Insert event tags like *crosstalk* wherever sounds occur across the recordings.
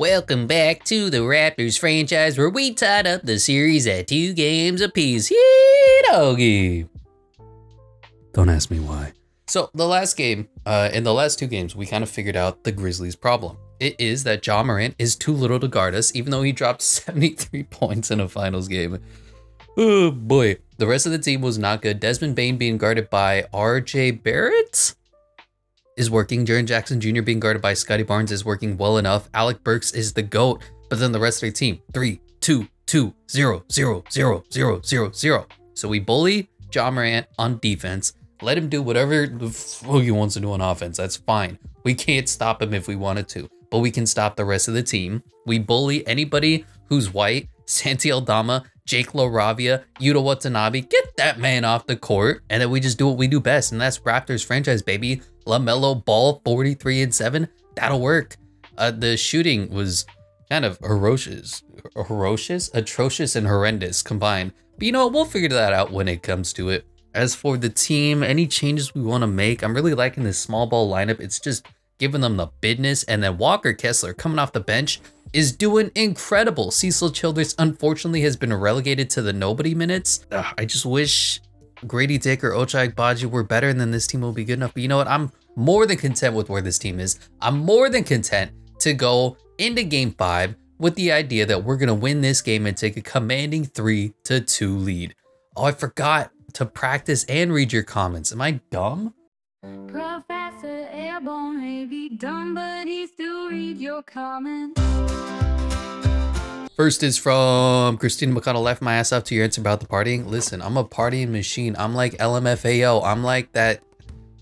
Welcome back to the Raptors franchise where we tied up the series at two games apiece. Yeah, doggy. Don't ask me why. So the last game, uh, in the last two games, we kind of figured out the Grizzlies' problem. It is that Ja Morant is too little to guard us, even though he dropped *laughs* 73 points in a finals game. Oh boy. The rest of the team was not good. Desmond Bane being guarded by RJ Barrett is working. Jaren Jackson Jr. being guarded by Scottie Barnes is working well enough. Alec Burks is the GOAT, but then the rest of the team, three, two, two, zero, zero, zero, zero, zero, zero. So we bully Ja Morant on defense. Let him do whatever the fuck he wants to do on offense. That's fine. We can't stop him if we wanted to, but we can stop the rest of the team. We bully anybody who's white, *laughs* Santi Aldama, Jake LaRavia, Yuta Watanabe. Get that man off the court, and then we just do what we do best, and that's Raptors franchise, baby. LaMelo Ball, 43 and 7. That'll work. Uh, the shooting was kind of ferocious, ferocious, atrocious, and horrendous combined. But you know what? We'll figure that out when it comes to it. As for the team, any changes we want to make, I'm really liking this small ball lineup. It's just giving them the business. And then Walker Kessler coming off the bench is doing incredible. Cecil Childress, unfortunately, has been relegated to the nobody minutes. Ugh, I just wish Grady Dick or Ochai Agbaji were better, and then this team will be good enough. But you know what? I'm more than content with where this team is. I'm more than content to go into game five with the idea that we're going to win this game and take a commanding three to two lead. Oh, I forgot to practice and read your comments. Am I dumb? Professor Airborne may be dumb, but he still read your comments. First is from Christina McConnell. Left my ass up to your answer about the partying. Listen, I'm a partying machine. I'm like LMFAO. I'm like that.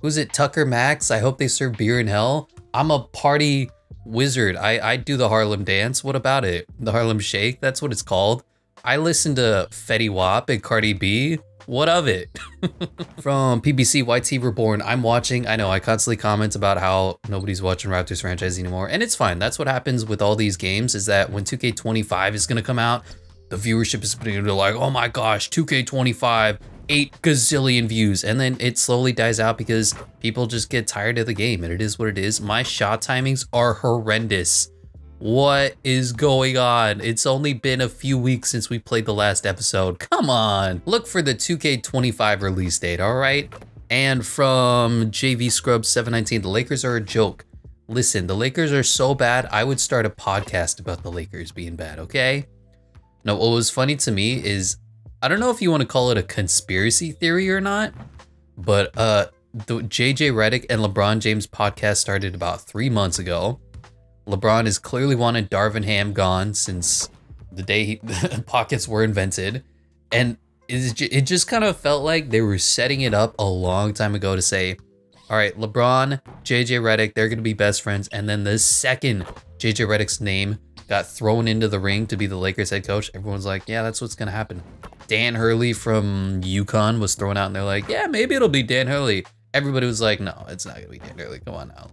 Who's it? Tucker Max. I hope they serve beer in hell. I'm a party wizard. I, I do the Harlem dance. What about it? The Harlem Shake. That's what it's called. I listen to Fetty Wap and Cardi B. What of it? *laughs* From PBC YT Reborn, I'm watching. I know I constantly comment about how nobody's watching Raptors franchise anymore, and it's fine. That's what happens with all these games is that when 2K25 is going to come out, the viewership is going to be like, oh my gosh, 2K25, 8 gazillion views. And then it slowly dies out because people just get tired of the game, and it is what it is. My shot timings are horrendous. What is going on? It's only been a few weeks since we played the last episode. Come on. Look for the 2K25 release date, all right? And from JV Scrub 719, the Lakers are a joke. Listen, the Lakers are so bad, I would start a podcast about the Lakers being bad, okay? Now, what was funny to me is, I don't know if you want to call it a conspiracy theory or not, but uh, the JJ Redick and LeBron James podcast started about three months ago LeBron has clearly wanted Darvin Ham gone since the day he, *laughs* the pockets were invented. And it just kind of felt like they were setting it up a long time ago to say, all right, LeBron, JJ Redick, they're going to be best friends. And then the second JJ Redick's name got thrown into the ring to be the Lakers head coach, everyone's like, yeah, that's what's going to happen. Dan Hurley from UConn was thrown out and they're like, yeah, maybe it'll be Dan Hurley. Everybody was like, no, it's not going to be Dan Hurley. Come on now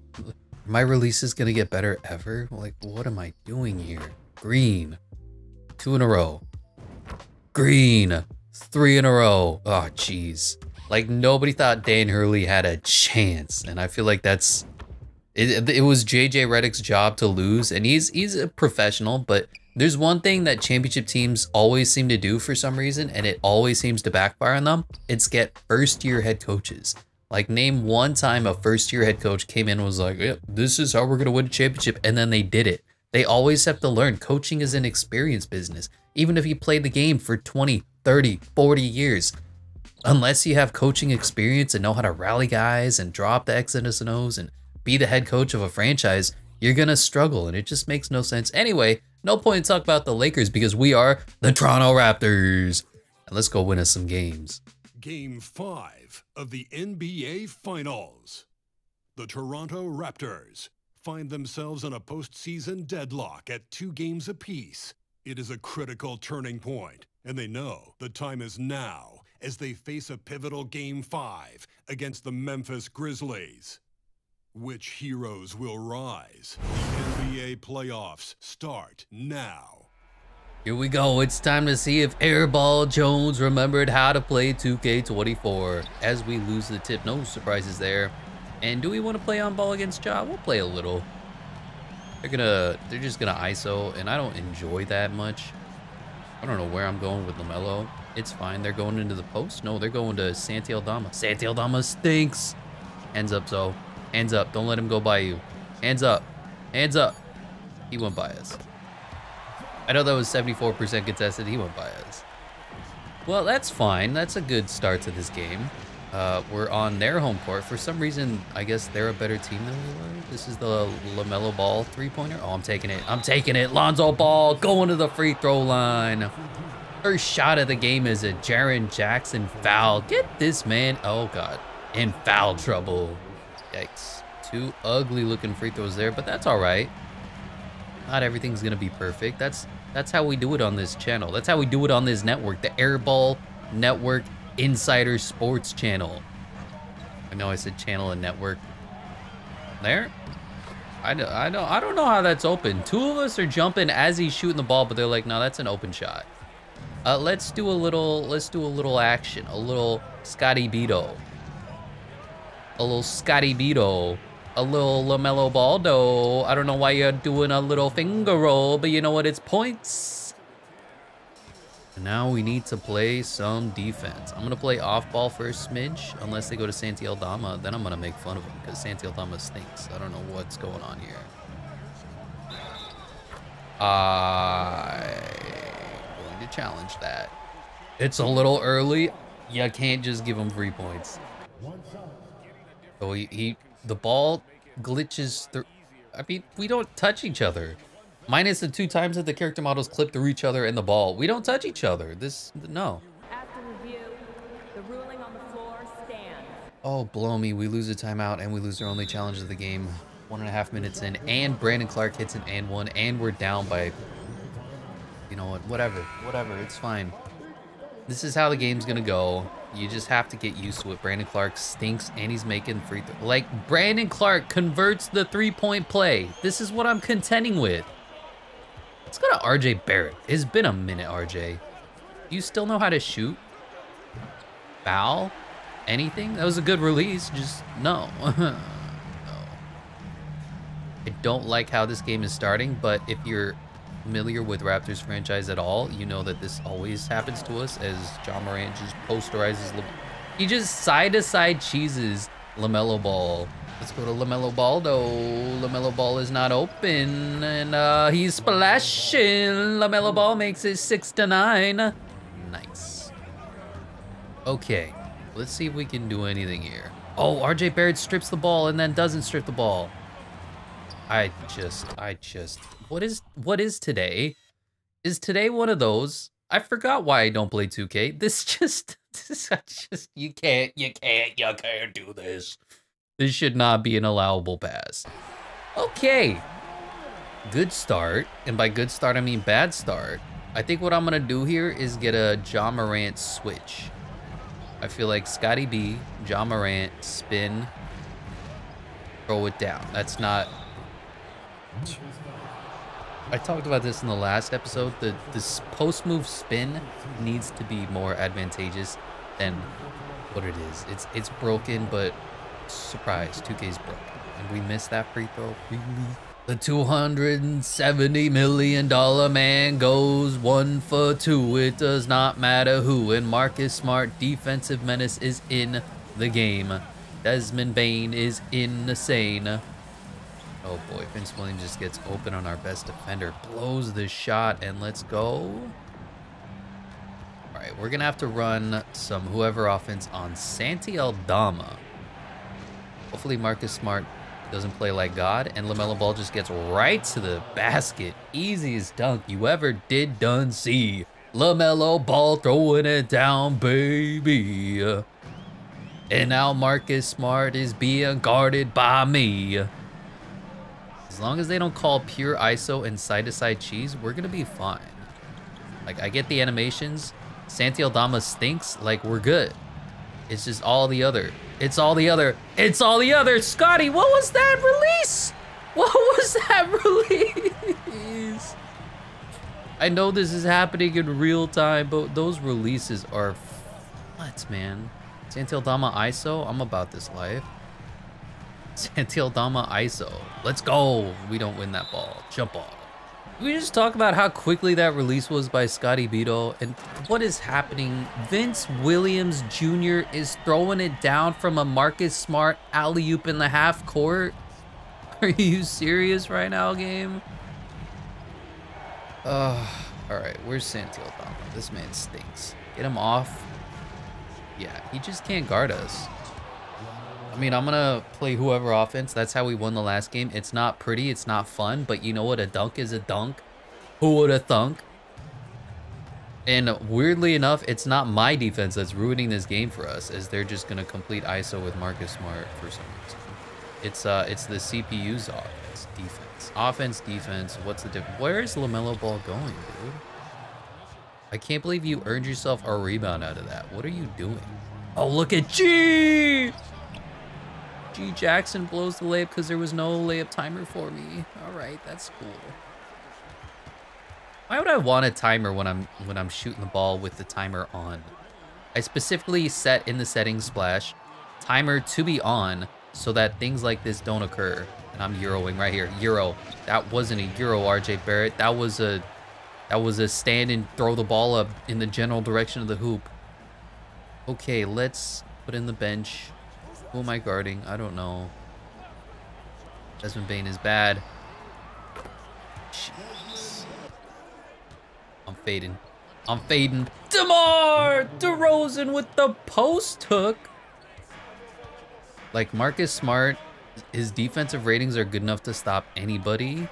my release is gonna get better ever? Like, what am I doing here? Green. Two in a row. Green. Three in a row. Oh, jeez. Like, nobody thought Dan Hurley had a chance. And I feel like that's... It, it was JJ Redick's job to lose. And he's, he's a professional, but there's one thing that championship teams always seem to do for some reason, and it always seems to backfire on them. It's get first-year head coaches. Like name one time a first year head coach came in and was like, yeah, this is how we're going to win a championship. And then they did it. They always have to learn. Coaching is an experience business. Even if you played the game for 20, 30, 40 years, unless you have coaching experience and know how to rally guys and drop the X's and O's and be the head coach of a franchise, you're going to struggle. And it just makes no sense. Anyway, no point in talking about the Lakers because we are the Toronto Raptors. And let's go win us some games. Game 5 of the NBA Finals. The Toronto Raptors find themselves in a postseason deadlock at two games apiece. It is a critical turning point, and they know the time is now as they face a pivotal Game 5 against the Memphis Grizzlies. Which heroes will rise? The NBA playoffs start now. Here we go. It's time to see if Airball Jones remembered how to play 2K24 as we lose the tip. No surprises there. And do we want to play on ball against Ja? We'll play a little. They're gonna, they're just gonna ISO, and I don't enjoy that much. I don't know where I'm going with LaMelo. It's fine. They're going into the post. No, they're going to Santi Aldama. Santi Aldama stinks. Hands up, Zo. Hands up. Don't let him go by you. Hands up. Hands up. He went by us. I know that was 74% contested. He went by us. Well, that's fine. That's a good start to this game. Uh, we're on their home court. For some reason, I guess they're a better team than we were. This is the LaMelo Ball three-pointer. Oh, I'm taking it. I'm taking it. Lonzo Ball going to the free throw line. First shot of the game is a Jaren Jackson foul. Get this man, oh God, in foul trouble. Yikes. Two ugly looking free throws there, but that's all right. Not everything's gonna be perfect. That's that's how we do it on this channel. That's how we do it on this network, the Airball Network Insider Sports Channel. I know I said channel and network. There. I don't, I don't, I don't know how that's open. Two of us are jumping as he's shooting the ball, but they're like, no, that's an open shot. Uh, let's do a little, let's do a little action, a little Scotty Beto. A little Scotty Beto. A little LaMelo Baldo. I don't know why you're doing a little finger roll, but you know what? It's points. now we need to play some defense. I'm going to play off ball for a smidge, unless they go to Santi Aldama. Then I'm going to make fun of them because Santi Aldama stinks. I don't know what's going on here. I'm going to challenge that. It's a little early. You can't just give him three points. So he, he the ball glitches through. I mean, we don't touch each other. Minus the two times that the character models clip through each other and the ball. We don't touch each other. This, no. After review, the ruling on the floor stands. Oh, blow me. We lose a timeout and we lose our only challenge of the game. One and a half minutes in. And Brandon Clarke hits an and one. And we're down by you know what, whatever, whatever, it's fine. This is how the game's gonna go. You just have to get used to it. Brandon Clarke stinks and he's making free throw. Like, Brandon Clarke converts the three-point play. This is what I'm contending with. Let's go to RJ Barrett. It's been a minute, RJ. You still know how to shoot? Foul? Anything? That was a good release. Just no. *laughs* no. I don't like how this game is starting, but if you're familiar with Raptors franchise at all, you know that this always happens to us as Ja Morant just posterizes. Le he just side to side cheeses LaMelo Ball. Let's go to LaMelo Ball though. LaMelo Ball is not open and uh, he's splashing. LaMelo Ball makes it six to nine. Nice. Okay, let's see if we can do anything here. Oh, RJ Barrett strips the ball and then doesn't strip the ball. I just, I just, what is, what is today? Is today one of those? I forgot why I don't play 2K. *laughs* This just, this just, you can't, you can't, you can't do this. This should not be an allowable pass. Okay. Good start. And by good start, I mean bad start. I think what I'm going to do here is get a Ja Morant switch. I feel like Scotty B, Ja Morant, spin, throw it down. That's not I talked about this in the last episode. The this post move spin needs to be more advantageous than what it is. It's it's broken, but surprise, 2K's broken. And we missed that free throw. Really? The $270 million man goes one for two. It does not matter who. And Marcus Smart, defensive menace, is in the game. Desmond Bane is insane. Oh boy, Vince Williams just gets open on our best defender. Blows the shot, and let's go. All right, we're going to have to run some whoever offense on Santi Aldama. Hopefully Marcus Smart doesn't play like God, and LaMelo Ball just gets right to the basket. Easiest dunk you ever did done see. LaMelo Ball throwing it down, baby. And now Marcus Smart is being guarded by me. As long as they don't call pure ISO and side-to-side -side cheese, we're gonna be fine. Like, I get the animations. Santi Aldama stinks. Like, we're good. It's just all the other. It's all the other. It's all the other. Scotty, what was that release? What was that *laughs* release? I know this is happening in real time, but those releases are nuts, man. Santi Aldama ISO, I'm about this life. Santi Aldama ISO. Let's go. We don't win that ball. Jump ball. We just talk about how quickly that release was by Scotty Beto and what is happening. Vince Williams Jr. is throwing it down from a Marcus Smart alley oop in the half court. *laughs* Are you serious right now, game? Uh, all right, where's Santi Aldama? This man stinks. Get him off. Yeah, he just can't guard us. I mean, I'm gonna play whoever offense. That's how we won the last game. It's not pretty, it's not fun, but you know what? A dunk is a dunk. Who would have thunk? And weirdly enough, it's not my defense that's ruining this game for us, as they're just gonna complete ISO with Marcus Smart for some reason. It's uh, it's the CPU's offense, defense, offense, defense. What's the difference? Where is Lamelo Ball going, dude? I can't believe you earned yourself a rebound out of that. What are you doing? Oh, look at G! G Jackson blows the layup because there was no layup timer for me. All right, that's cool. Why would I want a timer when I'm when I'm shooting the ball with the timer on? I specifically set in the settings splash timer to be on so that things like this don't occur. And I'm euroing right here. Euro. That wasn't a euro, RJ Barrett. That was a that was a stand and throw the ball up in the general direction of the hoop. Okay, let's put in the bench. Who am I guarding? I don't know. Desmond Bane is bad. Jeez. I'm fading. I'm fading. DeMar DeRozan with the post hook. Like Marcus Smart, his defensive ratings are good enough to stop anybody.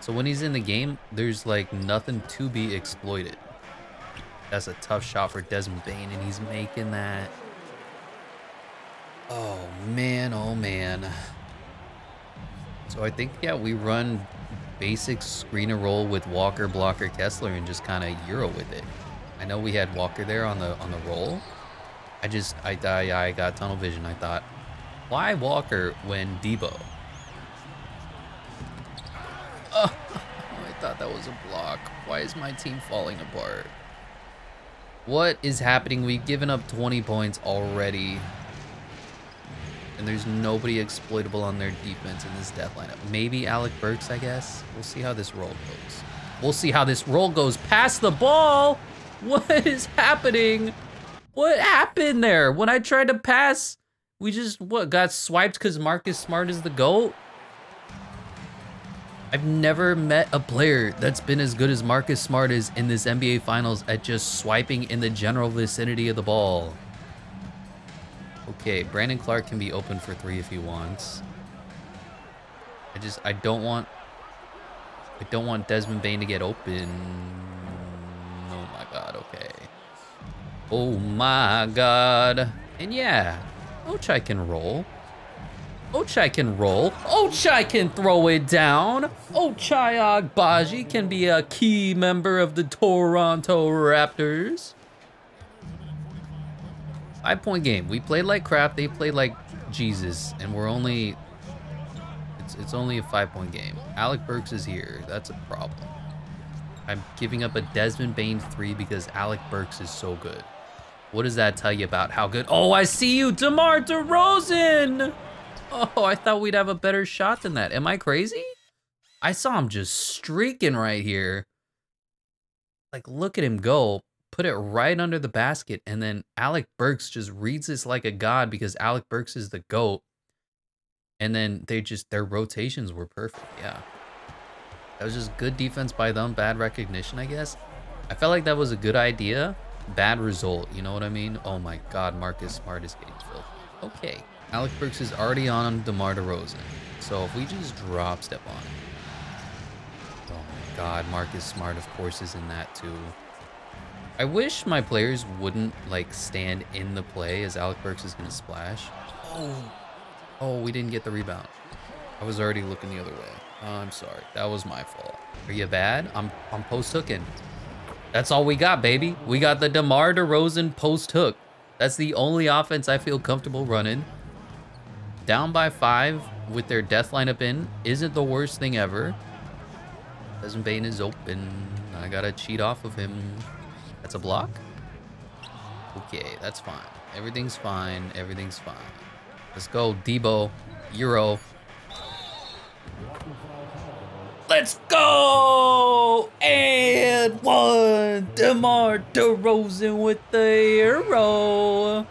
So when he's in the game, there's like nothing to be exploited. That's a tough shot for Desmond Bane, and he's making that. Oh man, oh man. So I think yeah, we run basic screen and roll with Walker, Blocker, Kessler, and just kind of Euro with it. I know we had Walker there on the on the roll. I just I I, I got tunnel vision. I thought, why Walker when Debo? Oh, *laughs* I thought that was a block. Why is my team falling apart? What is happening? We've given up 20 points already. And there's nobody exploitable on their defense in this death lineup. Maybe Alec Burks, I guess. We'll see how this roll goes. We'll see how this roll goes. Pass the ball! What is happening? What happened there? When I tried to pass, we just, what, got swiped because Marcus Smart is the GOAT? I've never met a player that's been as good as Marcus Smart is in this NBA Finals at just swiping in the general vicinity of the ball. Okay, Brandon Clarke can be open for three if he wants. I just, I don't want, I don't want Desmond Bane to get open. Oh my God, okay. Oh my God. And yeah, Ochai can roll. Ochai can roll. Ochai can throw it down. Ochai Agbaji can be a key member of the Toronto Raptors. Five point game. We played like crap. They played like Jesus. And we're only... It's, it's only a five point game. Alec Burks is here. That's a problem. I'm giving up a Desmond Bane three because Alec Burks is so good. What does that tell you about how good? Oh, I see you, DeMar DeRozan! Oh, I thought we'd have a better shot than that. Am I crazy? I saw him just streaking right here. Like, look at him go. Put it right under the basket. And then Alec Burks just reads this like a god because Alec Burks is the GOAT. And then they just, their rotations were perfect. Yeah. That was just good defense by them. Bad recognition, I guess. I felt like that was a good idea. Bad result. You know what I mean? Oh my god, Marcus Smart is getting filled. Okay. Alec Burks is already on DeMar DeRozan. So if we just drop step on him. Oh my god, Marcus Smart of course is in that too. I wish my players wouldn't like stand in the play as Alec Burks is gonna splash. Oh, oh, we didn't get the rebound. I was already looking the other way. Oh, I'm sorry, that was my fault. Are you bad? I'm I'm post hooking. That's all we got, baby. We got the DeMar DeRozan post hook. That's the only offense I feel comfortable running down by five with their death lineup in isn't the worst thing ever. Desmond Bane is open. I gotta cheat off of him. That's a block? Okay, that's fine. Everything's fine. Everything's fine. Let's go, Debo. Euro. Let's go! And one! DeMar DeRozan with the Euro.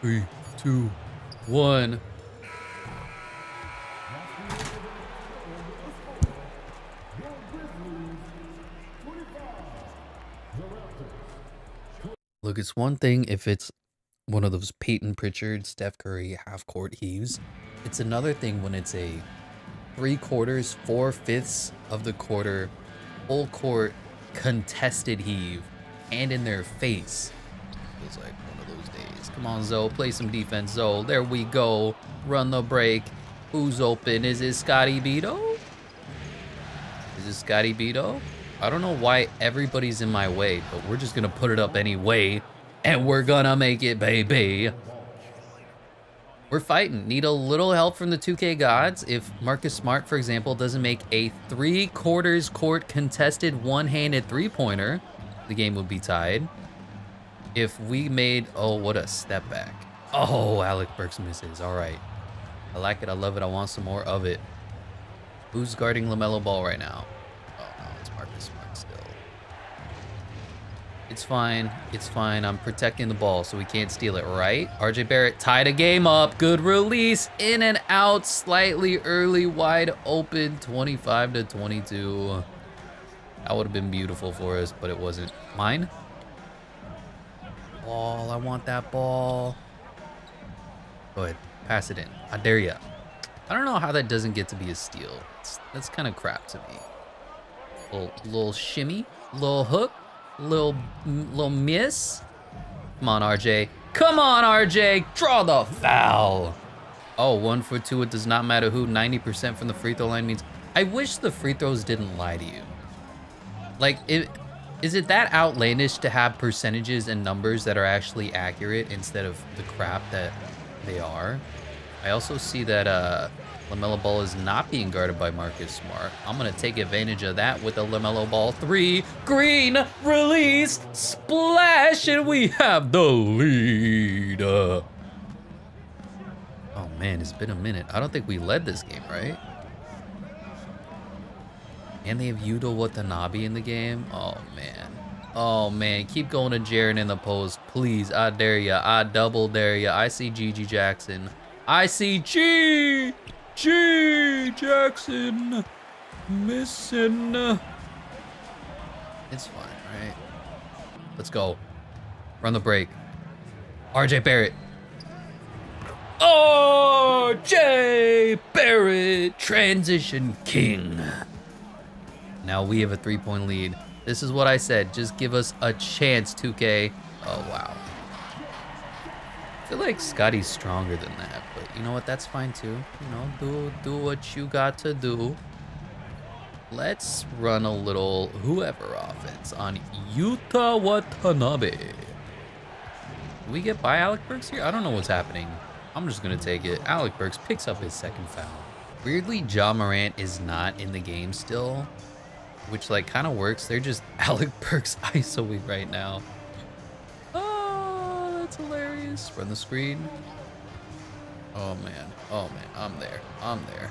Three, two, one. Look, it's one thing if it's one of those Payton Pritchard, Steph Curry half court heaves. It's another thing when it's a three quarters, four fifths of the quarter, full court contested heave, and in their face. Feels like one of those days. Come on, Zoe, play some defense, Zoe. There we go. Run the break. Who's open? Is it Scotty Beto? Is it Scotty Beto? I don't know why everybody's in my way, but we're just gonna put it up anyway, and we're gonna make it, baby. We're fighting. Need a little help from the 2K gods. If Marcus Smart, for example, doesn't make a three quarters court contested one-handed three-pointer, the game would be tied. If we made, oh, what a step back. Oh, Alec Burks misses. All right. I like it. I love it. I want some more of it. Who's guarding LaMelo Ball right now? It's fine. It's fine. I'm protecting the ball so we can't steal it, right? RJ Barrett tied a game up. Good release. In and out. Slightly early. Wide open. 25 to 22. That would have been beautiful for us, but it wasn't. Mine? Ball. I want that ball. Go ahead. Pass it in. I dare ya. I don't know how that doesn't get to be a steal. It's, that's kind of crap to me. Little, little shimmy, little hook, little, little miss. Come on, RJ. Come on, RJ. Draw the foul. Oh, one for two. It does not matter who. 90% from the free throw line means. I wish the free throws didn't lie to you. Like, it, is it that outlandish to have percentages and numbers that are actually accurate instead of the crap that they are? I also see that uh, LaMelo Ball is not being guarded by Marcus Smart. I'm going to take advantage of that with a LaMelo Ball 3. Green, release, splash, and we have the lead. Uh, oh, man, it's been a minute. I don't think we led this game, right? And they have Yuta Watanabe in the game. Oh, man. Oh, man. Keep going to Jaren in the post. Please. I dare ya. I double dare ya. I see GG Jackson. I see G. G. Jackson. Missing. It's fine, right? Let's go. Run the break. RJ Barrett. RJ Barrett. Transition king. Now we have a three-point lead. This is what I said. Just give us a chance, 2K. Oh, wow. I feel like Scotty's stronger than that, you know what? That's fine too. You know, do do what you got to do. Let's run a little whoever offense on Yuta Watanabe. We get by Alec Burks here? I don't know what's happening. I'm just gonna take it. Alec Burks picks up his second foul. Weirdly, Ja Morant is not in the game still which like kind of works. They're just *laughs* Alec Burks ISOing right now. Oh, that's hilarious. Run the screen. Oh man, oh man, I'm there, I'm there.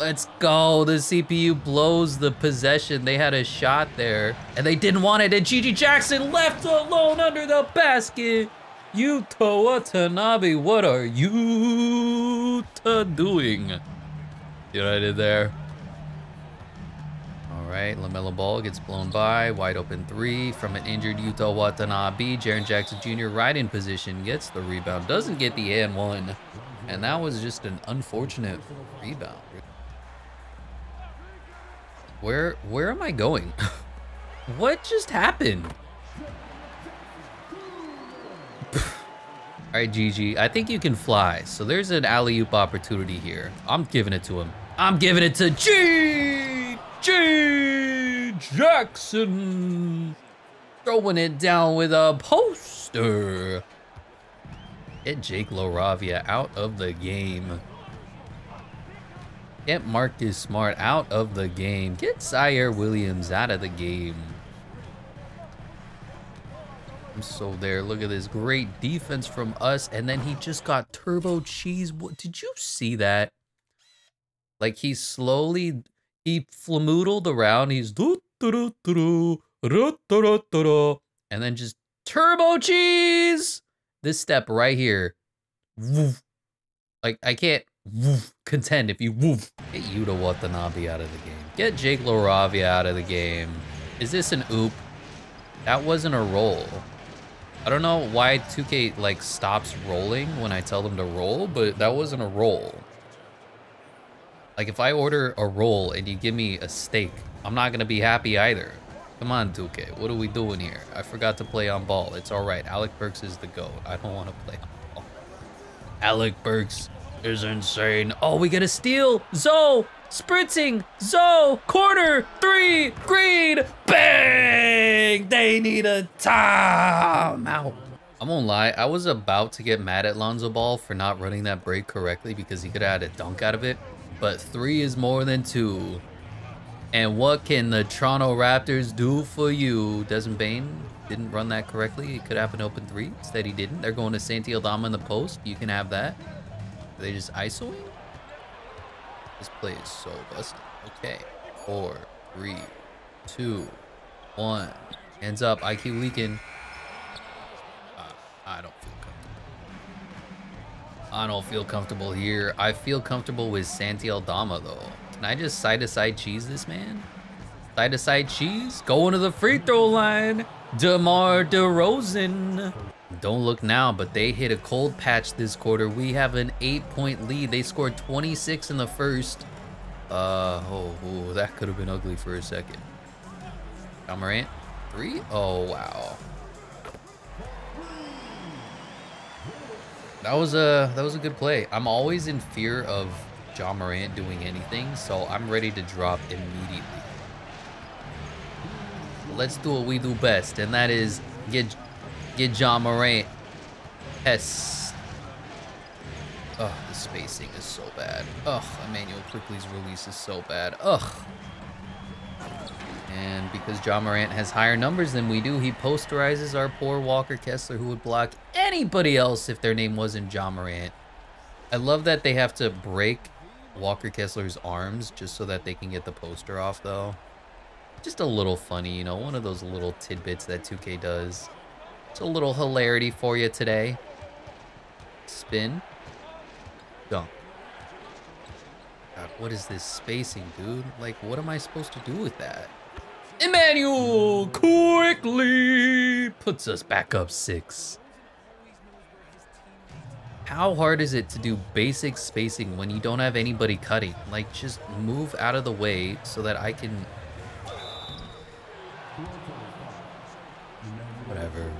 Let's go. The CPU blows the possession. They had a shot there and they didn't want it. And GG Jackson left alone under the basket. Yuta Watanabe, what are you doing? See what I did there? Right, LaMelo Ball gets blown by. Wide open three from an injured Yuta Watanabe. Jaren Jackson Jr. right in position, gets the rebound. Doesn't get the and one. And that was just an unfortunate rebound. Where, where am I going? *laughs* what just happened? All right, Gigi, I think you can fly. So there's an alley-oop opportunity here. I'm giving it to him. I'm giving it to G. G. Jackson. Throwing it down with a poster. Get Jake Laravia out of the game. Get Marcus Smart out of the game. Get Ziaire Williams out of the game. I'm so there. Look at this great defense from us. And then he just got turbo cheese. Did you see that? Like he slowly, he flamoodled around. He's and then just turbo cheese. This step right here. Woof. Like I can't woof, contend if you woof. Get Yuta Watanabe out of the game. Get Jake LaRavia out of the game. Is this an oop? That wasn't a roll. I don't know why 2K like stops rolling when I tell them to roll, but that wasn't a roll. Like if I order a roll and you give me a steak, I'm not gonna be happy either. Come on, 2K, what are we doing here? I forgot to play on ball. It's all right. Alec Burks is the GOAT. I don't want to play on ball. Alec Burks is insane. Oh, we get a steal. Zoe, sprinting. Zoe, corner, three, green, bang. They need a timeout. I'm gonna lie, I was about to get mad at Lonzo Ball for not running that break correctly because he could have had a dunk out of it. But three is more than two. And what can the Toronto Raptors do for you? Desmond Bane didn't run that correctly. He could have an open three. Instead, he didn't. They're going to Santi Aldama in the post. You can have that. They just ISOing? This play is so busted. Okay. Four, three, two, one. Hands up. IQ leaking. Uh, I don't. I don't feel comfortable here. I feel comfortable with Santi Aldama, though. Can I just side-to-side cheese this man? Side-to-side cheese? Going to the free throw line. DeMar DeRozan. Don't look now, but they hit a cold patch this quarter. We have an eight-point lead. They scored 26 in the first. Uh, oh, oh that could have been ugly for a second. Morant, three? Oh, wow. That was a that was a good play. I'm always in fear of Ja Morant doing anything, so I'm ready to drop immediately. Let's do what we do best, and that is get get Ja Morant. Yes. Ugh, the spacing is so bad. Ugh, Immanuel Quickley's release is so bad. Ugh. And because Ja Morant has higher numbers than we do, he posterizes our poor Walker Kessler, who would block anybody else if their name wasn't Ja Morant. I love that they have to break Walker Kessler's arms just so that they can get the poster off, though. Just a little funny, you know, one of those little tidbits that 2K does. It's a little hilarity for you today. Spin. Dunk. God, what is this spacing, dude? Like, what am I supposed to do with that? Immanuel Quickley puts us back up six. How hard is it to do basic spacing when you don't have anybody cutting? Like, just move out of the way so that I can... Whatever.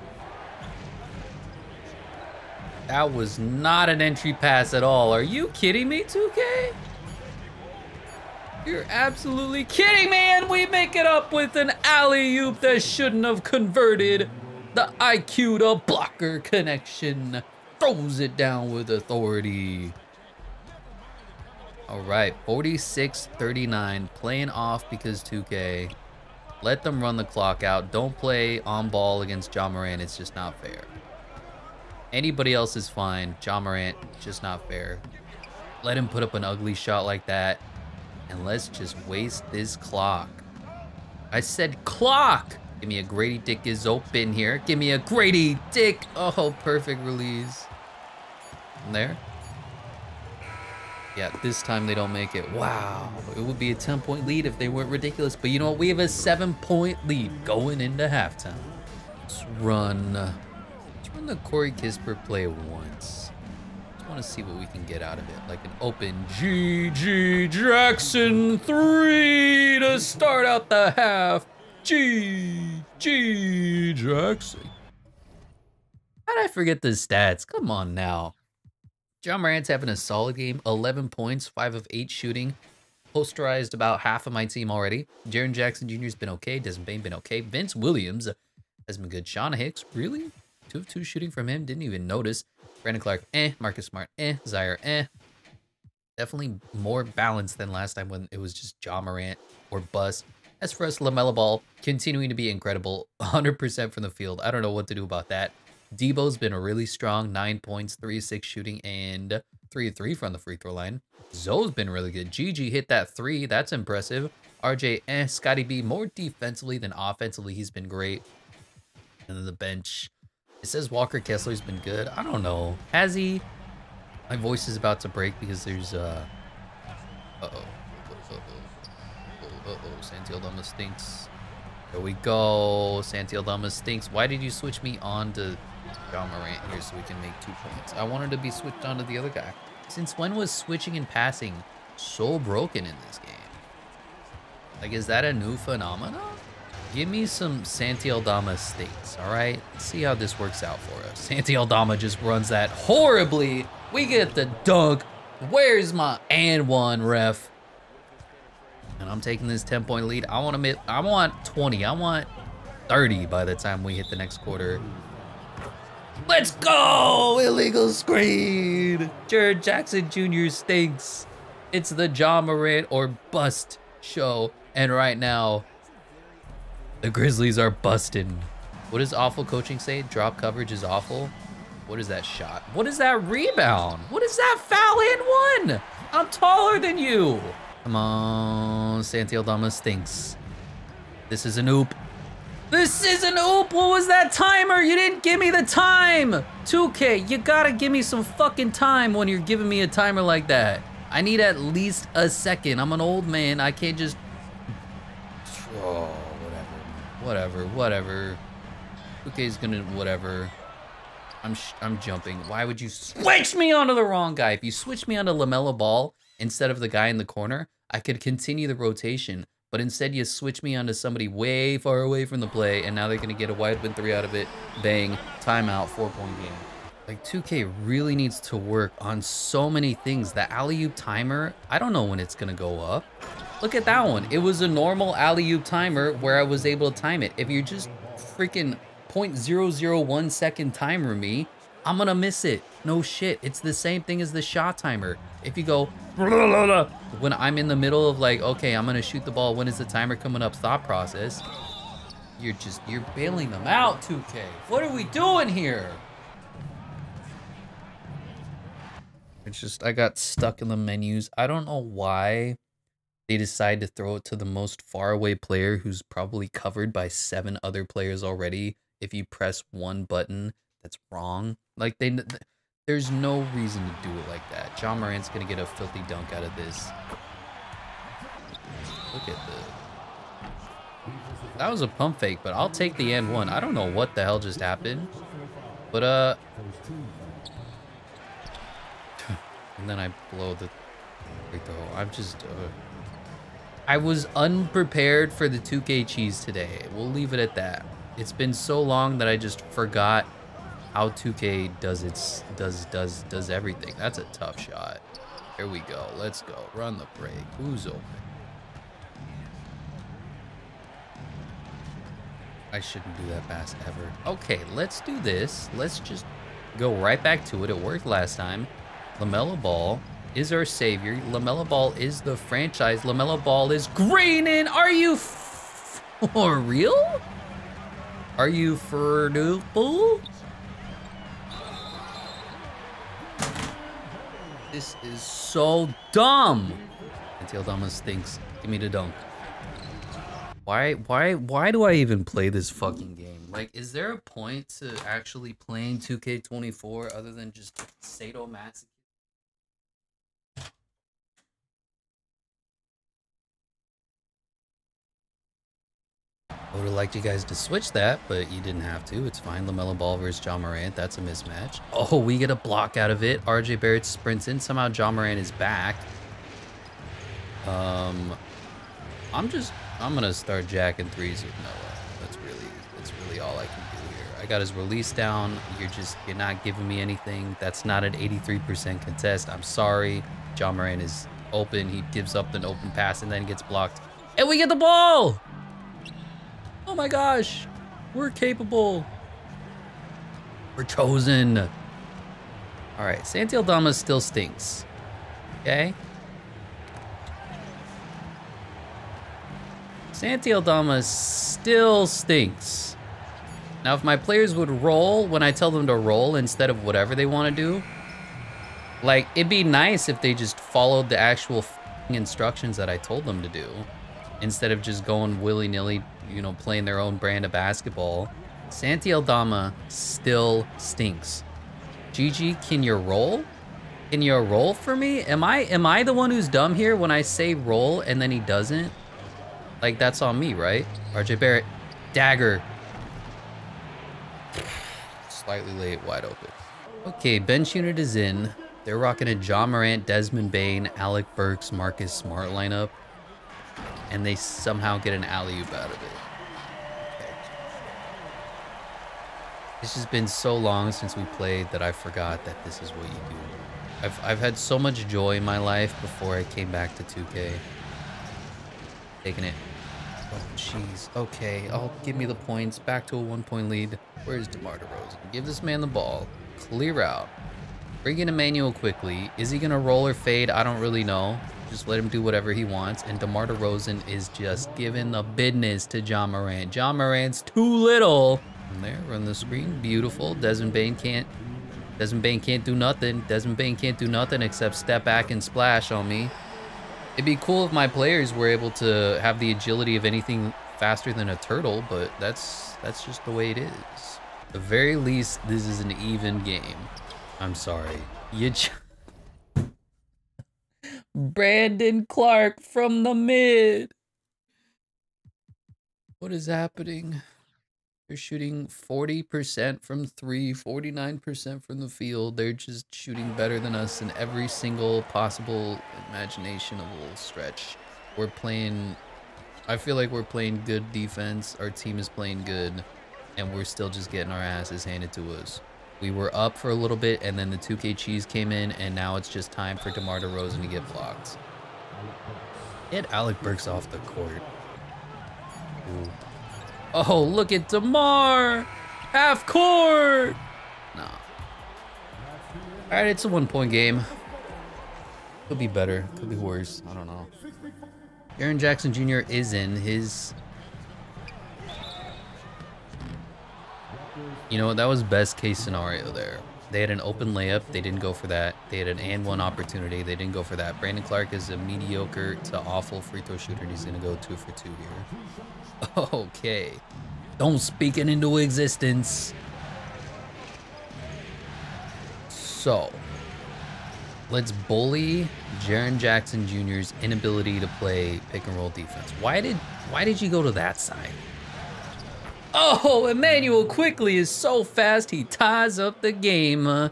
That was not an entry pass at all. Are you kidding me, 2K? You're absolutely kidding me, and we make it up with an alley-oop that shouldn't have converted. The IQ to blocker connection throws it down with authority. All right, 46-39, playing off because 2K. Let them run the clock out. Don't play on ball against Ja Morant. It's just not fair. Anybody else is fine. Ja Morant, just not fair. Let him put up an ugly shot like that. And let's just waste this clock. I said clock! Give me a Grady Dick is open here. Give me a Grady Dick. Oh, perfect release. There. Yeah, this time they don't make it. Wow. It would be a 10-point lead if they weren't ridiculous. But you know what? We have a 7-point lead going into halftime. Let's run. Let's run the Corey Kispert play once. Want to see what we can get out of it. Like an open GG Jackson 3 to start out the half. GG Jackson. How did I forget the stats? Come on now. Ja Morant's having a solid game. 11 points, 5 of 8 shooting. Posterized about half of my team already. Jaren Jackson Jr. has been okay. Desmond Bane been okay. Vince Williams has been good. Sean Hicks, really? 2 of 2 shooting from him. Didn't even notice. Brandon Clarke, eh. Marcus Smart, eh. Zaire, eh. Definitely more balanced than last time when it was just Ja Morant or bust. As for us, LaMelo Ball continuing to be incredible, *laughs* 100% from the field. I don't know what to do about that. Debo's been really strong, 9 points, 3-6 shooting, and 3-3 from the free throw line. Zoe's been really good. GG hit that 3, that's impressive. RJ, eh, Scotty B, more defensively than offensively, he's been great. And then the bench, it says Walker Kessler's been good. I don't know. Has he? My voice is about to break because there's, uh... Uh-oh. Uh-oh. Uh-oh. Uh oh, Santi Aldama stinks. There we go. Santi Aldama stinks. Why did you switch me on to Ja Morant here so we can make two points? I wanted to be switched on to the other guy. Since when was switching and passing so broken in this game? Like, is that a new phenomenon? Give me some Santi Aldama stinks, all right? Let's see how this works out for us. Santi Aldama just runs that horribly. We get the dunk. Where's my and one ref? And I'm taking this 10 point lead. I want to I want 20. I want 30 by the time we hit the next quarter. Let's go! Illegal screen! Jaren Jackson Jr. stinks. It's the Ja Morant or bust show. And right now, the Grizzlies are busting. What does awful coaching say? Drop coverage is awful. What is that shot? What is that rebound? What is that foul in one? I'm taller than you. Come on, Santi Aldama stinks. This is an oop. This is an oop. What was that timer? You didn't give me the time. 2K, you gotta give me some fucking time when you're giving me a timer like that. I need at least a second. I'm an old man. I can't just... Oh, whatever. Whatever. 2K's gonna... Whatever. I'm I'm jumping. Why would you switch me onto the wrong guy? If you switch me onto LaMelo Ball instead of the guy in the corner, I could continue the rotation. But instead, you switch me onto somebody way far away from the play, and now they're to get a wide open three out of it. Bang, timeout, four-point game. Like, 2K really needs to work on so many things. The alley-oop timer, I don't know when it's to go up. Look at that one. It was a normal alley-oop timer where I was able to time it. If you're just freaking 0.001 second timer me, I'm gonna miss it. No shit. It's the same thing as the shot timer. If you go when I'm in the middle of like, okay, I'm gonna shoot the ball. When is the timer coming up? Thought process. You're just you're bailing them out, 2K. What are we doing here? It's just I got stuck in the menus. I don't know why they decide to throw it to the most far away player who's probably covered by seven other players already. If you press one button that's wrong, like they, there's no reason to do it like that. Ja Morant's gonna get a filthy dunk out of this. Look at the. That was a pump fake, but I'll take the end one. I don't know what the hell just happened, but uh. *laughs* and then I blow the free throw. I'm just. Uh, I was unprepared for the 2K cheese today. We'll leave it at that. It's been so long that I just forgot how 2K does its does does does everything. That's a tough shot. Here we go. Let's go. Run the break. Who's open? I shouldn't do that pass ever. Okay, let's do this. Let's just go right back to it. It worked last time. LaMelo Ball is our savior. LaMelo Ball is the franchise. LaMelo Ball is greening. Are you for real? Are you for duple? This is so dumb. Santi Aldama stinks. Give me the dunk. Why, why, why do I even play this fucking game? Like, is there a point to actually playing 2K24 other than just sadomasochism? I would have liked you guys to switch that, but you didn't have to. It's fine. LaMelo Ball versus Ja Morant. That's a mismatch. Oh, we get a block out of it. RJ Barrett sprints in. Somehow Ja Morant is back. Um, I'm just, I'm going to start jacking threes with Noah. That's really, that's really all I can do here. I got his release down. You're just, you're not giving me anything. That's not an 83% contest. I'm sorry. Ja Morant is open. He gives up an open pass and then gets blocked. And we get the ball! Oh my gosh, we're capable. We're chosen. All right, Santi Aldama still stinks. Okay. Santi Aldama still stinks. Now, if my players would roll when I tell them to roll instead of whatever they want to do, like, it'd be nice if they just followed the actual instructions that I told them to do instead of just going willy-nilly, you know, playing their own brand of basketball. Santi Aldama still stinks. GG, can you roll? Can you roll for me? Am I am I the one who's dumb here when I say roll and then he doesn't? Like that's on me, right? RJ Barrett, dagger. Slightly late, wide open. Okay, bench unit is in. They're rocking a Ja Morant, Desmond Bane, Alec Burks, Marcus Smart lineup. And they somehow get an alley-oop out of it. It's just been so long since we played that I forgot that this is what you do. I've, I've had so much joy in my life before I came back to 2K. Taking it. Oh, jeez. Okay, I'll give me the points. Back to a one-point lead. Where's DeMar DeRozan? Give this man the ball. Clear out. Bring in Immanuel Quickley. Is he going to roll or fade? I don't really know. Just let him do whatever he wants. And DeMar DeRozan is just giving the business to Ja Morant. Ja Morant's too little. And there, run the screen. Beautiful. Desmond Bane can't Desmond Bane can't do nothing. Desmond Bane can't do nothing except step back and splash on me. It'd be cool if my players were able to have the agility of anything faster than a turtle, but that's that's just the way it is. At the very least, this is an even game. I'm sorry. You *laughs* Brandon Clarke from the mid. What is happening? They're shooting 40% from three, 49% from the field. They're just shooting better than us in every single possible imaginable stretch. We're playing, I feel like we're playing good defense. Our team is playing good, and we're still just getting our asses handed to us. We were up for a little bit, and then the 2K cheese came in, and now it's just time for DeMar DeRozan to get blocked. Get Alec Burks off the court. Ooh. Oh, look at DeMar. Half court! No. Alright, it's a one point game. Could be better, could be worse. I don't know. Jaren Jackson Jr. is in his. You know, that was best case scenario there. They had an open layup. They didn't go for that. They had an and one opportunity. They didn't go for that. Brandon Clarke is a mediocre to awful free throw shooter, and he's going to go two for two here. *laughs* Okay. Don't speak it into existence. So, let's bully Jaren Jackson Jr.'s inability to play pick and roll defense. Why did why did you go to that side? Oh, Immanuel Quickley is so fast he ties up the game. Uh.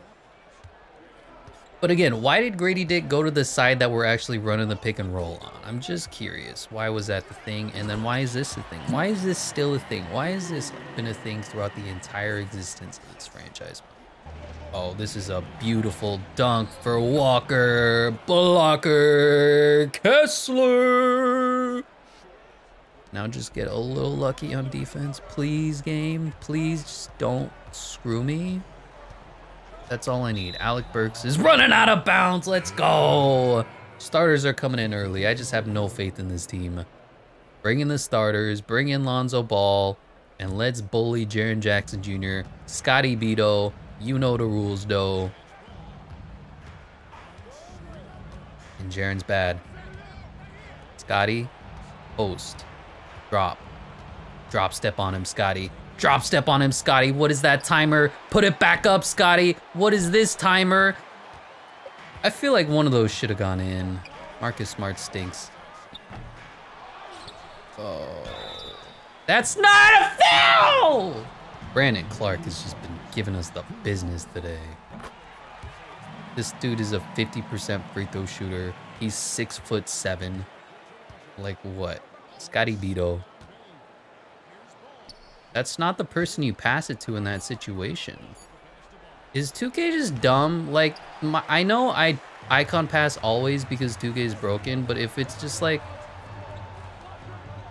But again, why did Grady Dick go to the side that we're actually running the pick and roll on? I'm just curious. Why was that the thing? And then why is this a thing? Why is this still a thing? Why has this been a thing throughout the entire existence of this franchise? Oh, this is a beautiful dunk for Walker. Blocker. Kessler. Now just get a little lucky on defense. Please, game. Please just don't screw me. That's all I need. Alec Burks is running out of bounds. Let's go. Starters are coming in early. I just have no faith in this team. Bring in the starters. Bring in Lonzo Ball. And let's bully Jaren Jackson Jr. Scotty Beto. You know the rules, though. And Jaren's bad. Scotty. Post. Drop. Drop step on him, Scotty. Drop step on him, Scotty. What is that timer? Put it back up, Scotty. What is this timer? I feel like one of those should have gone in. Marcus Smart stinks. Oh. That's not a foul! Brandon Clarke has just been giving us the business today. This dude is a 50% free throw shooter. He's six foot seven. Like what? Scotty Beto. That's not the person you pass it to in that situation. Is 2K just dumb? Like, my, I know I icon pass always because 2K is broken, but if it's just like...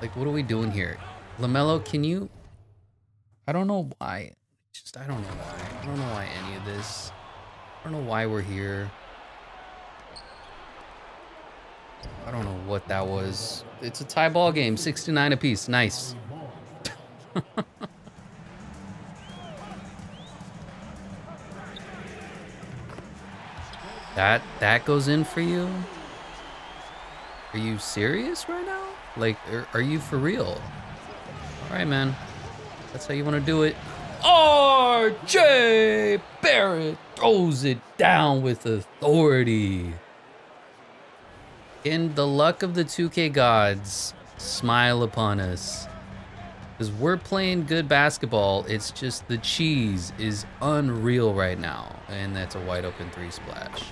Like, what are we doing here? LaMelo, can you... I don't know why. Just, I don't know why. I don't know why any of this... I don't know why we're here. I don't know what that was. It's a tie ball game, 69 apiece. Nice. *laughs* that that goes in for you? Are you serious right now? Like, are, are you for real? All right, man. That's how you want to do it. RJ Barrett throws it down with authority. In the luck of the 2K gods, smile upon us. Because we're playing good basketball. It's just the cheese is unreal right now. And that's a wide open three splash.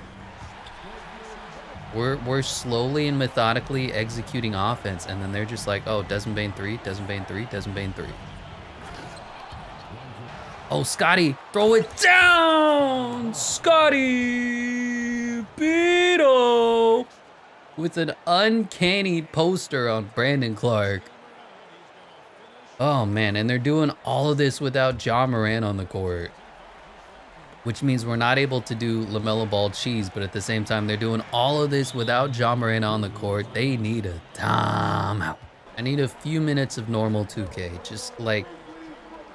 We're, we're slowly and methodically executing offense. And then they're just like, oh, Desmond Bane three, Desmond Bane three, Desmond Bane three. Oh, Scotty, throw it down! Scotty Beto! With an uncanny poster on Brandon Clarke. Oh, man, and they're doing all of this without Ja Morant on the court. Which means we're not able to do LaMelo Ball cheese, but at the same time, they're doing all of this without Ja Morant on the court. They need a timeout. I need a few minutes of normal 2K. Just like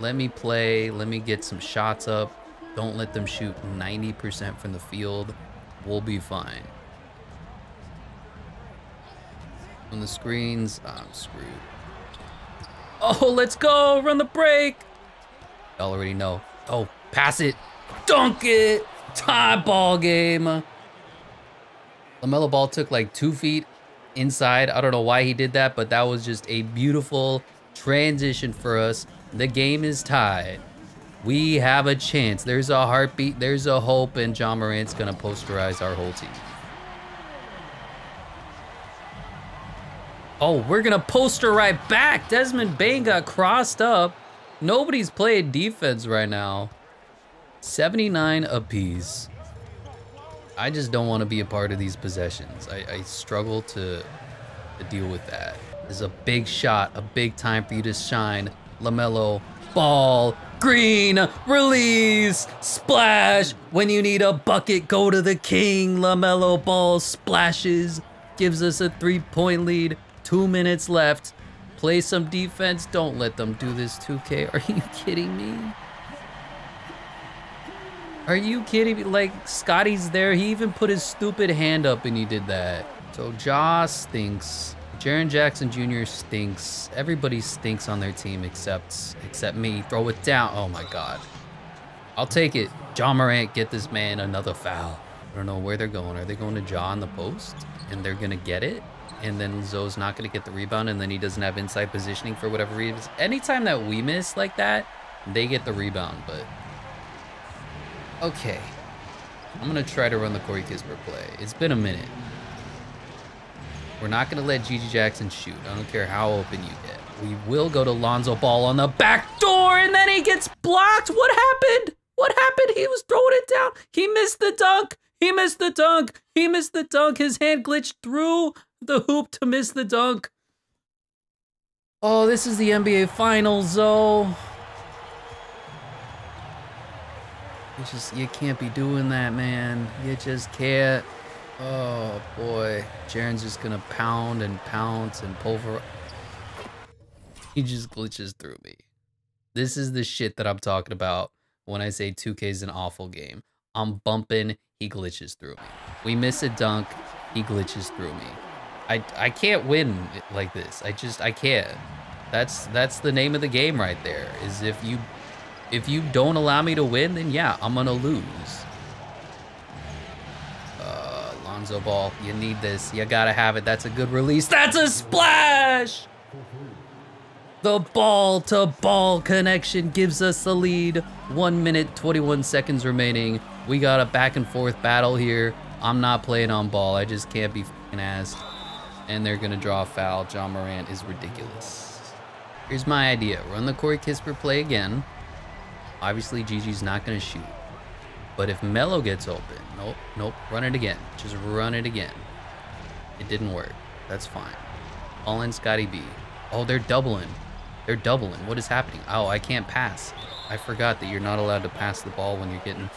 let me play. Let me get some shots up. Don't let them shoot 90% from the field. We'll be fine. On the screens, I'm screwed. Oh, let's go. Run the break. Y'all already know. Oh, pass it. Dunk it. Tie ball game. LaMelo Ball took like two feet inside. I don't know why he did that, but that was just a beautiful transition for us. The game is tied. We have a chance. There's a heartbeat. There's a hope. And Ja Morant's going to posterize our whole team. Oh, we're going to poster right back. Desmond Bane got crossed up. Nobody's playing defense right now. 79 apiece. I just don't want to be a part of these possessions. I, I struggle to, to deal with that. There's a big shot, a big time for you to shine. LaMelo, ball, green, release, splash. When you need a bucket, go to the king. LaMelo ball splashes, gives us a three point lead. Two minutes left. Play some defense. Don't let them do this 2K. *laughs* Are you kidding me? Are you kidding me? Like, Scotty's there. He even put his stupid hand up and he did that. So, Joss thinks Jaren Jackson Jr. stinks. Everybody stinks on their team except except me. Throw it down. Oh my god. I'll take it. Ja Morant, get this man another foul. I don't know where they're going. Are they going to John the post? And they're gonna get it? And then Zoe's not gonna get the rebound and then he doesn't have inside positioning for whatever reason. Anytime that we miss like that, they get the rebound, but Okay. I'm gonna try to run the Corey Kispert play. It's been a minute. We're not going to let GG Jackson shoot. I don't care how open you get. We will go to Lonzo Ball on the back door, and then he gets blocked. What happened? What happened? He was throwing it down. He missed the dunk. He missed the dunk. He missed the dunk. His hand glitched through the hoop to miss the dunk. Oh, this is the NBA Finals, though. You just, you can't be doing that, man. You just can't. Oh boy, Jaren's just gonna pound and pounce and pulverize. He just glitches through me. This is the shit that I'm talking about when I say 2K is an awful game. I'm bumping, he glitches through me. We miss a dunk, he glitches through me. I I can't win like this. I just I can't. That's that's the name of the game right there. Is if you if you don't allow me to win, then yeah, I'm gonna lose. Uh, Lonzo Ball. You need this. You gotta have it. That's a good release. That's a splash! The ball to ball connection gives us the lead. One minute, 21 seconds remaining. We got a back and forth battle here. I'm not playing on ball. I just can't be f***ing asked. And they're gonna draw a foul. Ja Morant is ridiculous. Here's my idea. Run the Corey Kispert play again. Obviously, GG's not gonna shoot. But if Melo gets open, nope, nope, run it again. Just run it again. It didn't work. That's fine. All in Scotty B. Oh, they're doubling. They're doubling. What is happening? Oh, I can't pass. I forgot that you're not allowed to pass the ball when you're getting...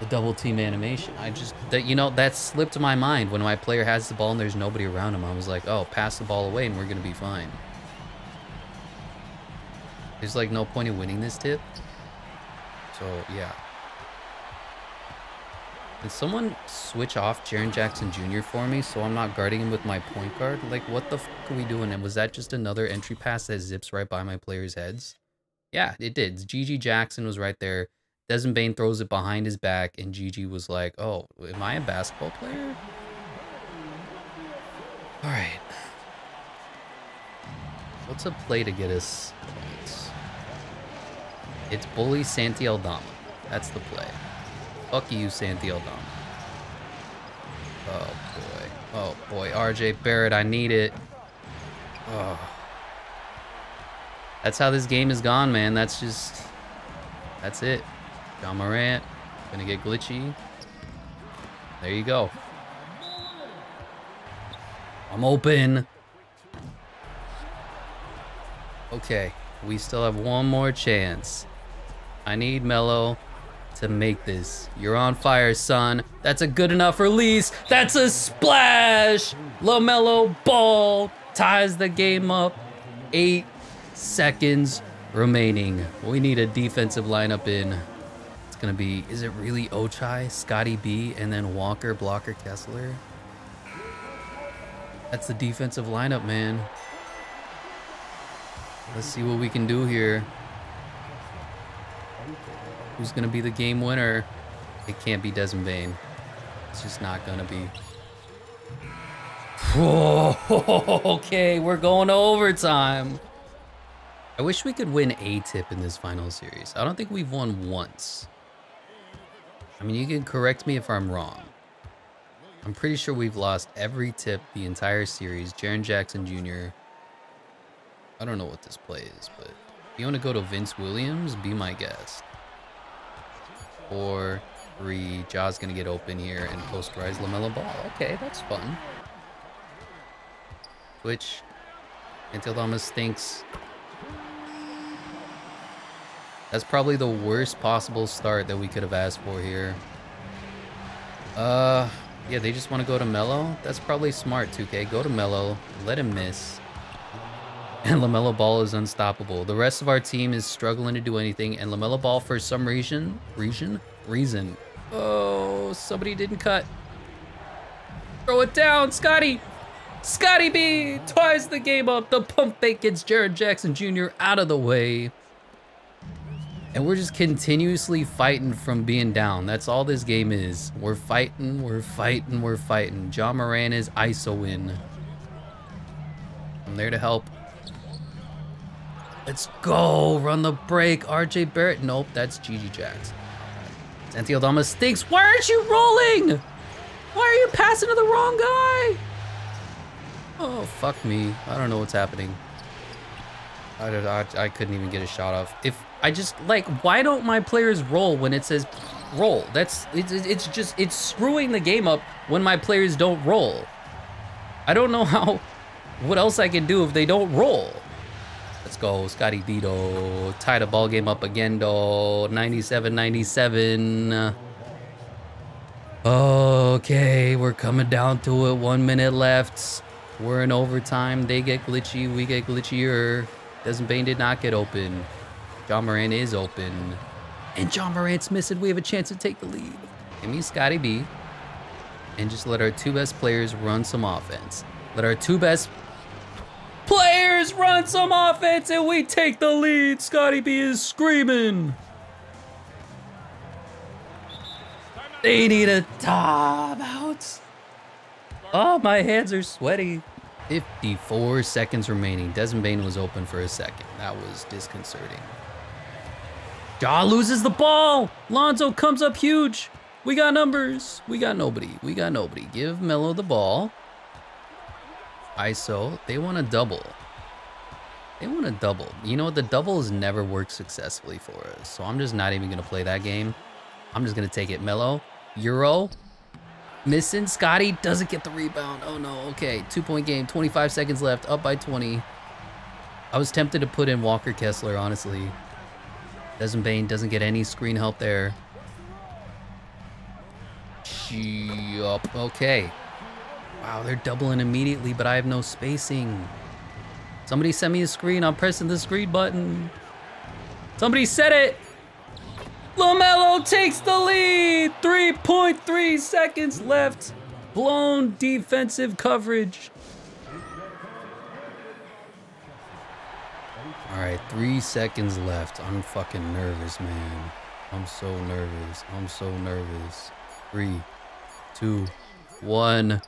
the double team animation. I just, that you know, that slipped my mind when my player has the ball and there's nobody around him. I was like, oh, pass the ball away and we're gonna be fine. There's like no point in winning this tip. So yeah. Can someone switch off Jaren Jackson Jr. for me so I'm not guarding him with my point guard? Like, what the fuck are we doing? And was that just another entry pass that zips right by my players' heads? Yeah, it did. GG Jackson was right there. Desmond Bane throws it behind his back, and GG was like, oh, am I a basketball player? All right. What's a play to get us points? It's bully Santi Aldama. That's the play. Fuck you, Santi Aldama. Oh, boy. Oh, boy. RJ Barrett, I need it. Oh. That's how this game is gone, man. That's just... That's it. Ja Morant. Gonna get glitchy. There you go. I'm open. Okay. We still have one more chance. I need Melo to make this. You're on fire, son. That's a good enough release. That's a splash. LaMelo Ball ties the game up. Eight seconds remaining. We need a defensive lineup in. Going to be, is it really Ochai, Scotty B, and then Walker, Blocker, Kessler? That's the defensive lineup, man. Let's see what we can do here. Who's going to be the game winner? It can't be Desmond Bane. It's just not going to be. *laughs* okay, we're going to overtime. I wish we could win a tip in this final series. I don't think we've won once. I mean, you can correct me if I'm wrong. I'm pretty sure we've lost every tip the entire series. Jaren Jackson Jr. I don't know what this play is, but if you want to go to Vince Williams, be my guest. Four, three, Ja's going to get open here and posterize LaMelo Ball. Okay, that's fun. Twitch until Thomas stinks. That's probably the worst possible start that we could have asked for here. Uh, yeah, they just want to go to Melo. That's probably smart, 2K. Go to Melo. Let him miss. And LaMelo Ball is unstoppable. The rest of our team is struggling to do anything. And LaMelo Ball, for some reason, reason, reason. Oh, somebody didn't cut. Throw it down, Scotty. Scotty B ties the game up. The pump fake gets Jaren Jackson Jr. out of the way. And we're just continuously fighting from being down. That's all this game is. We're fighting, we're fighting, we're fighting. Ja Morant is ISO in. I'm there to help. Let's go. Run the break. RJ Barrett. Nope, that's GG Jax. Santi Aldama stinks. Why aren't you rolling? Why are you passing to the wrong guy? Oh, fuck me. I don't know what's happening. I, I, I couldn't even get a shot off. If I just, like, why don't my players roll when it says roll? That's, it's, it's just, it's screwing the game up when my players don't roll. I don't know *laughs* how, what else I can do if they don't roll. Let's go, Scotty Vito. Tie the ball game up again, though. 97-97. Okay, we're coming down to it. One minute left. We're in overtime. They get glitchy. We get glitchier. Desmond Bane did not get open. Ja Morant is open. And Ja Morant's missing. We have a chance to take the lead. Give me Scotty B. And just let our two best players run some offense. Let our two best players run some offense and we take the lead. Scotty B is screaming. They need a timeout. Oh, my hands are sweaty. 54 seconds remaining. Desmond Bane was open for a second. That was disconcerting. Ja loses the ball. Lonzo comes up huge. We got numbers. We got nobody. We got nobody. Give Melo the ball. ISO. They want to double. They want to double. You know what? The doubles never work successfully for us. So I'm just not even going to play that game. I'm just going to take it. Melo. Euro. Missing. Scotty doesn't get the rebound. Oh, no. Okay. Two-point game. 25 seconds left. Up by 20. I was tempted to put in Walker Kessler, honestly. Desmond Bane doesn't get any screen help there. Yup. Okay. Wow, they're doubling immediately, but I have no spacing. Somebody send me a screen. I'm pressing the screen button. Somebody said it. LaMelo takes the lead. 3.3 seconds left. Blown defensive coverage. All right, three seconds left. I'm fucking nervous, man. I'm so nervous. I'm so nervous. Three, two, one.